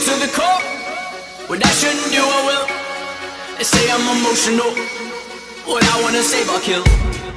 to the core. What I shouldn't do, I will. They say I'm emotional. What I wanna say, I'll kill.